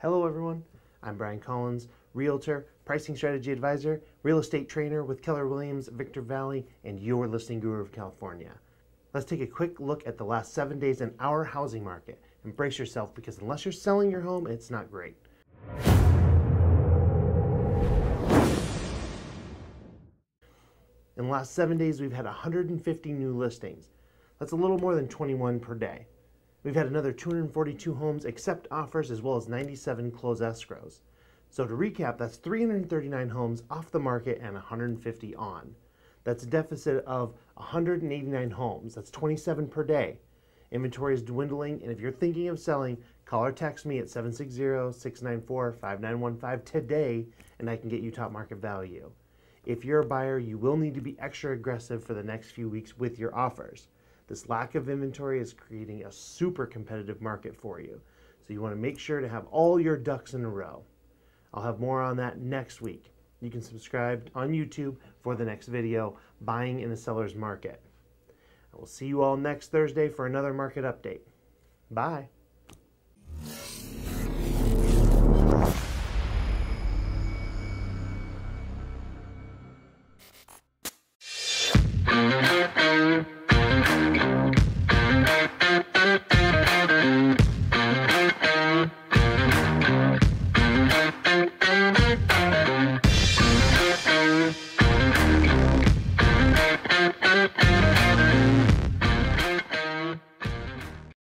Hello, everyone. I'm Bryan Collins, Realtor, Pricing Strategy Advisor, Real Estate Trainer with Keller Williams, Victor Valley, and your listing guru of California. Let's take a quick look at the last seven days in our housing market. And brace yourself because unless you're selling your home, it's not great. In the last seven days, we've had 150 new listings. That's a little more than 21 per day. We've had another 242 homes accept offers as well as 97 close escrows. So to recap, that's 339 homes off the market and 150 on. That's a deficit of 189 homes. That's 27 per day. Inventory is dwindling, and if you're thinking of selling, call or text me at 760 694 5915 today, and I can get you top market value. If you're a buyer, you will need to be extra aggressive for the next few weeks with your offers. This lack of inventory is creating a super competitive market for you. So you want to make sure to have all your ducks in a row. I'll have more on that next week. You can subscribe on YouTube for the next video, Buying in a Seller's Market. I will see you all next Thursday for another market update. Bye.